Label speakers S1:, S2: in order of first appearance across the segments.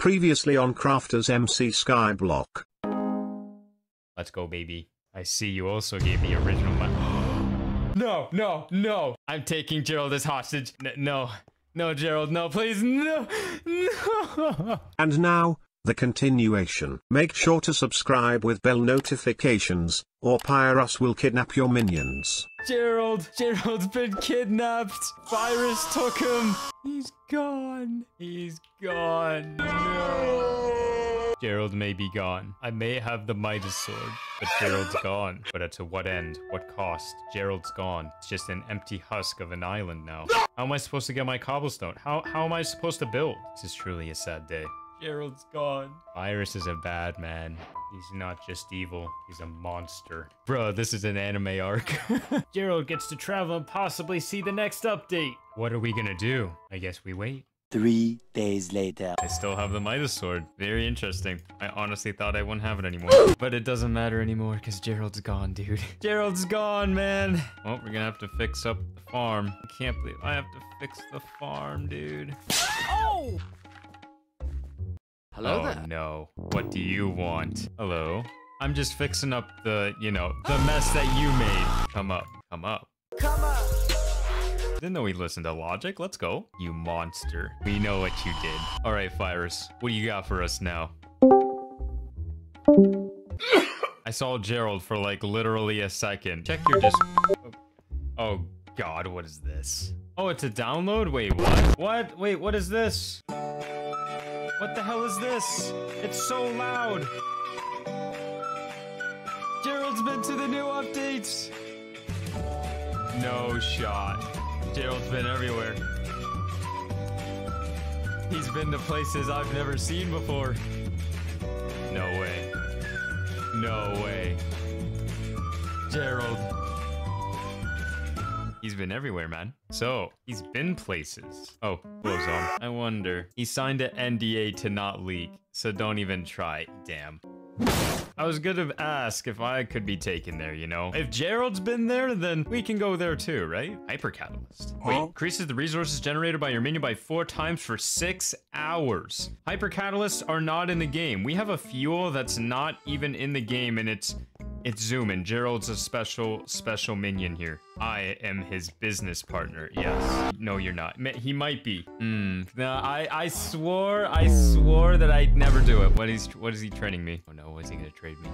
S1: Previously on Crafters MC Skyblock.
S2: Let's go, baby. I see you also gave me original money. no, no, no. I'm taking Gerald as hostage. N no, no, Gerald, no, please, no, no.
S1: And now, the continuation. Make sure to subscribe with bell notifications, or Pyrus will kidnap your minions.
S2: Gerald, Gerald's been kidnapped. Virus took him. He's gone. He's gone. No. Gerald may be gone. I may have the Midas sword, but Gerald's gone. But at to what end? What cost? Gerald's gone. It's just an empty husk of an island now. How am I supposed to get my cobblestone? How, how am I supposed to build? This is truly a sad day. Gerald's gone. Iris is a bad man. He's not just evil, he's a monster. Bro, this is an anime arc. Gerald gets to travel and possibly see the next update. What are we gonna do? I guess we wait.
S3: Three days later.
S2: I still have the Midas sword. Very interesting. I honestly thought I wouldn't have it anymore. but it doesn't matter anymore because Gerald's gone, dude. Gerald's gone, man. Well, we're gonna have to fix up the farm. I can't believe I have to fix the farm, dude.
S4: Oh! Hello
S2: oh,
S4: there.
S2: no. What do you want? Hello? I'm just fixing up the, you know, the mess that you made. Come up. Come up.
S4: Come up.
S2: Didn't know we listened to logic. Let's go. You monster. We know what you did. All right, Virus. What do you got for us now? I saw Gerald for like literally a second. Check your dis- Oh, oh god, what is this? Oh, it's a download? Wait, what? What? Wait, what is this? What the hell is this? It's so loud. Gerald's been to the new updates. No shot. Gerald's been everywhere. He's been to places I've never seen before. No way. No way. Gerald. He's been everywhere, man. So, he's been places. Oh, close on. I wonder. He signed an NDA to not leak, so don't even try. Damn. I was gonna ask if I could be taken there, you know? If Gerald's been there, then we can go there too, right? Hyper Catalyst. Wait, increases the resources generated by your minion by four times for six hours. Hyper Catalysts are not in the game. We have a fuel that's not even in the game, and it's it's Zoomin. Gerald's a special, special minion here. I am his business partner. Yes. No, you're not. He might be. Hmm. No, I, I swore, I swore that I'd never do it. What is, what is he training me? Oh no, what is he gonna trade me?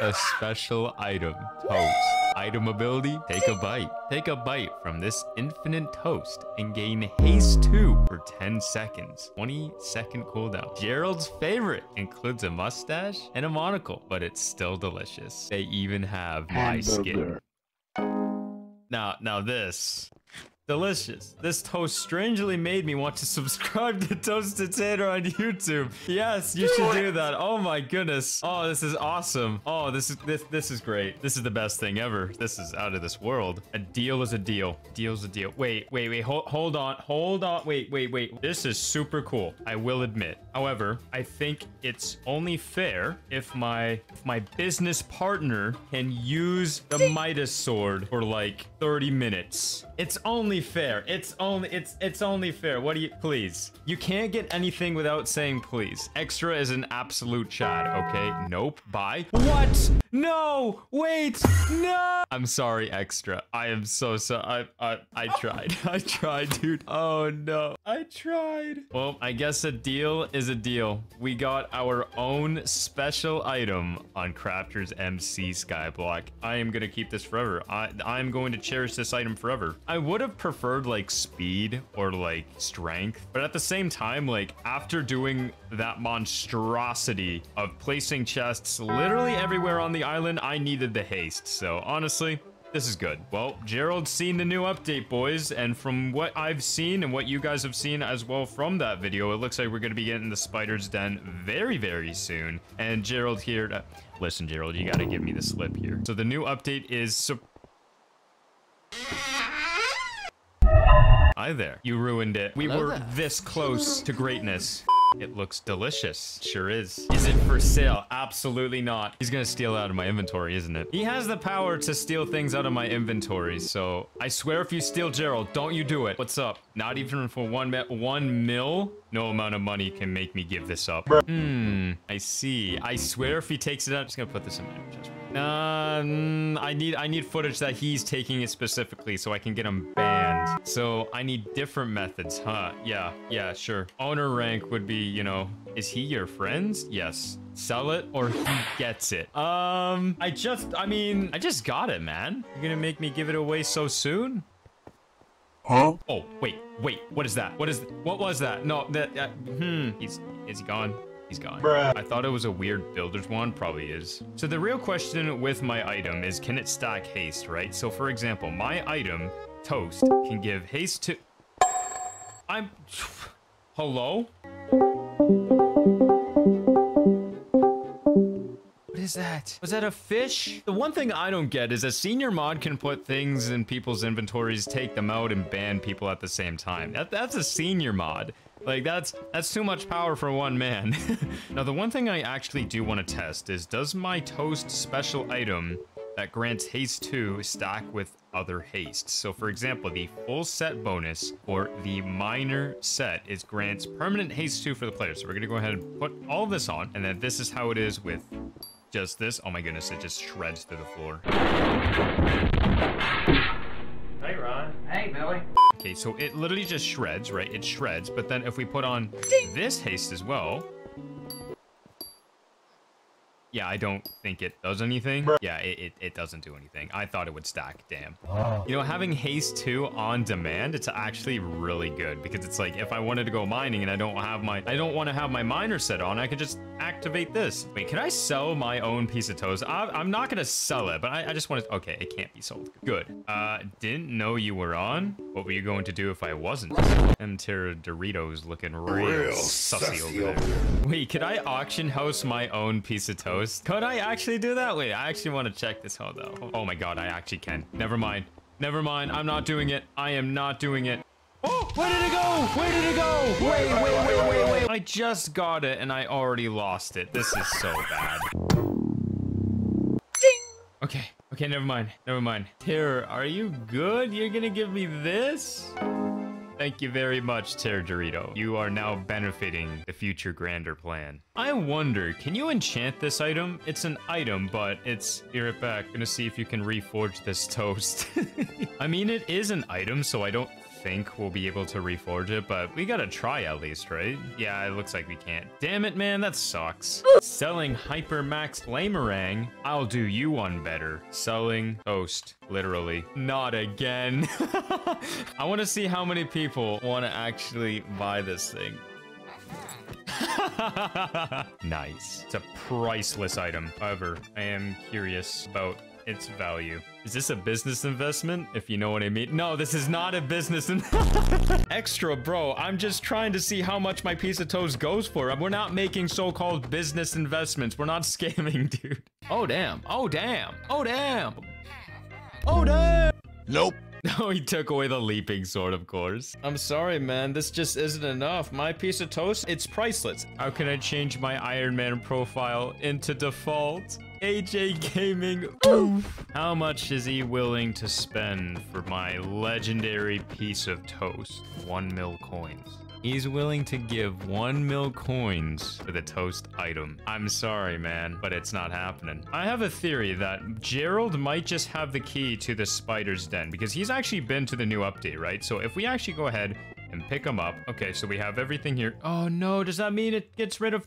S2: A special item. Toast. Item ability, take a bite. Take a bite from this infinite toast and gain haste 2 for 10 seconds. 20 second cooldown. Gerald's favorite includes a mustache and a monocle, but it's still delicious. They even have my skin. Now, now this. Delicious. This toast strangely made me want to subscribe to Toasted Tater on YouTube. Yes, you should do that. Oh my goodness. Oh, this is awesome. Oh, this is this this is great. This is the best thing ever. This is out of this world. A deal is a deal. Deal's a deal. Wait, wait, wait. Hold hold on. Hold on. Wait, wait, wait. This is super cool. I will admit. However, I think it's only fair if my if my business partner can use the Midas sword for like 30 minutes. It's only fair. It's only it's it's only fair. What do you please? You can't get anything without saying please. Extra is an absolute chad, okay? Nope. Bye. What? No! Wait! No! I'm sorry, extra. I am so sorry. I I I oh. tried. I tried, dude. Oh no. I tried. Well, I guess a deal is a deal. We got our own special item on Crafters MC Skyblock. I am gonna keep this forever. I I'm going to cherish this item forever. I would have preferred like speed or like strength, but at the same time, like after doing that monstrosity of placing chests literally everywhere on the island, I needed the haste. So honestly, this is good. Well, Gerald's seen the new update, boys, and from what I've seen and what you guys have seen as well from that video, it looks like we're going to be getting the Spider's Den very, very soon. And Gerald here... To... Listen, Gerald, you got to give me the slip here. So the new update is... Hi there. You ruined it. We
S4: Hello
S2: were
S4: there.
S2: this close to greatness. It looks delicious. Sure is. Is it for sale? Absolutely not. He's gonna steal it out of my inventory, isn't it? He has the power to steal things out of my inventory, so I swear if you steal Gerald, don't you do it. What's up? Not even for one one mil? No amount of money can make me give this up. Hmm, I see. I swear if he takes it out, I'm just gonna put this in my chest. Um, I need I need footage that he's taking it specifically so I can get him banned. So I need different methods, huh? Yeah, yeah, sure. Owner rank would be, you know, is he your friend? Yes. Sell it or he gets it. Um, I just, I mean, I just got it, man. You're gonna make me give it away so soon?
S1: Huh?
S2: Oh, wait, wait, what is that? What is, what was that? No, that, uh, hmm, he's, is he gone? He's gone.
S1: Bruh.
S2: I thought it was a weird builder's one, probably is. So the real question with my item is, can it stack haste, right? So for example, my item, toast, can give haste to... I'm... Hello? What is that? Was that a fish? The one thing I don't get is a senior mod can put things in people's inventories, take them out, and ban people at the same time. That, that's a senior mod. Like, that's that's too much power for one man. now, the one thing I actually do want to test is, does my toast special item that grants haste 2 stack with other hastes? So, for example, the full set bonus for the miner set is grants permanent haste 2 for the player. So we're going to go ahead and put all this on, and then this is how it is with just this. Oh my goodness, it just shreds through the floor.
S4: Hey, Ron. Hey, Billy.
S2: Okay, so it literally just shreds, right? It shreds, but then if we put on this haste as well... Yeah, I don't think it does anything. Yeah, it, it, it doesn't do anything. I thought it would stack, damn. You know, having haste 2 on demand, it's actually really good because it's like if I wanted to go mining and I don't have my I don't want to have my miner set on, I could just activate this. Wait, can I sell my own piece of toast? I, I'm not gonna sell it, but I, I just want to. Okay, it can't be sold. Good. Uh, didn't know you were on. What were you going to do if I wasn't? Them Terra Doritos looking real,
S5: Real
S2: sussy,
S5: sussy
S2: over
S5: over
S2: there. Wait, could I auction house my own piece of toast? Could I actually do that? Wait, I actually want to check this out though. Oh my god, I actually can. Never mind. Never mind. I'm not doing it. I am not doing it. Oh, where did it go? Where did it go? Wait, wait, wait, wait, wait. I just got it and I already lost it. This is so bad. Okay, okay, never mind. Never mind. Terror, are you good? You're gonna give me this? Thank you very much, Terror Dorito. You are now benefiting the future grander plan. I wonder, can you enchant this item? It's an item, but it's... Be it back. Gonna see if you can reforge this toast. I mean, it is an item, so I don't think we'll be able to reforge it, but we gotta try at least, right? Yeah, it looks like we can't. Damn it, man, that sucks. Selling hyper Hypermax Flamerang, I'll do you one better. Selling toast, literally. Not again. I want to see how many people want to actually buy this thing. nice. It's a priceless item. However, I am curious about its value. Is this a business investment? If you know what I mean. No, this is not a business. Extra, bro. I'm just trying to see how much my piece of toast goes for. We're not making so-called business investments. We're not scamming, dude. Oh, damn. Oh, damn. Oh, damn. Oh, damn.
S5: Nope.
S2: No, he took away the leaping sword, of course. I'm sorry, man. This just isn't enough. My piece of toast, it's priceless. How can I change my Iron Man profile into default? AJ Gaming, oof. How much is he willing to spend for my legendary piece of toast? One mil coins. He's willing to give one mil coins for the toast item. I'm sorry, man, but it's not happening. I have a theory that Gerald might just have the key to the spider's den because he's actually been to the new update, right? So if we actually go ahead and pick him up. Okay, so we have everything here. Oh no, does that mean it gets rid of...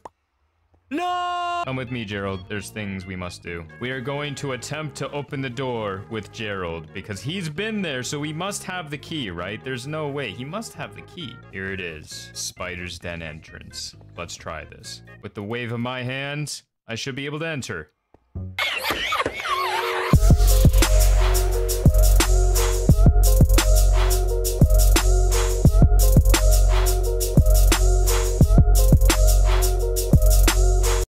S2: No! Come with me, Gerald. There's things we must do. We are going to attempt to open the door with Gerald because he's been there, so he must have the key, right? There's no way. He must have the key. Here it is. Spider's Den entrance. Let's try this. With the wave of my hand, I should be able to enter.